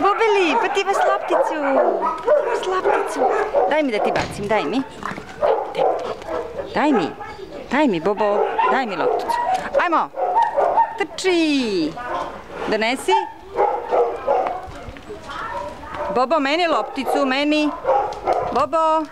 Bobeli, pa ti imaš lopticu. Pa ti imaš lopticu. Daj mi da ti bacim, daj mi. Daj mi. Daj mi, Bobo. Daj mi lopticu. Ajmo. Trči. Donesi. Bobo, meni lopticu, meni. Bobo.